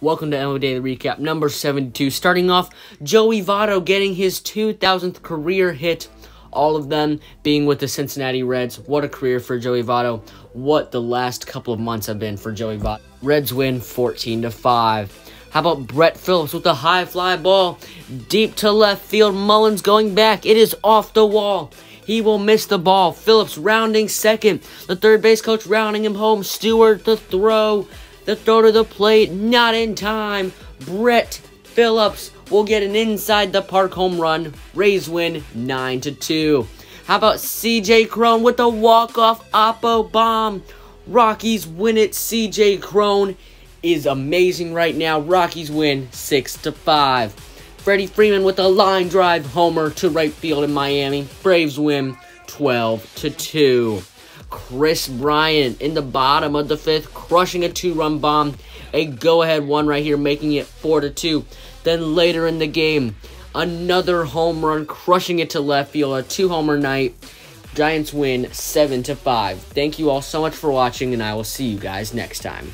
Welcome to MLB Daily Recap number 72. Starting off, Joey Votto getting his 2000th career hit. All of them being with the Cincinnati Reds. What a career for Joey Votto. What the last couple of months have been for Joey Votto. Reds win 14 to 5. How about Brett Phillips with a high fly ball deep to left field? Mullins going back. It is off the wall. He will miss the ball. Phillips rounding second. The third base coach rounding him home. Stewart to throw. The throw to the plate, not in time. Brett Phillips will get an inside the park home run. Rays win 9 to 2. How about CJ Cron with a walk-off Oppo bomb? Rockies win it. CJ Cron is amazing right now. Rockies win 6 to 5. Freddie Freeman with a line drive homer to right field in Miami. Braves win 12 to 2. Kris Bryant in the bottom of the fifth, crushing a two-run bomb. A go-ahead one right here, making it 4 to 2. Then later in the game, another home run, crushing it to left field. A two-homer night. Giants win 7 to 5. Thank you all so much for watching, and I will see you guys next time.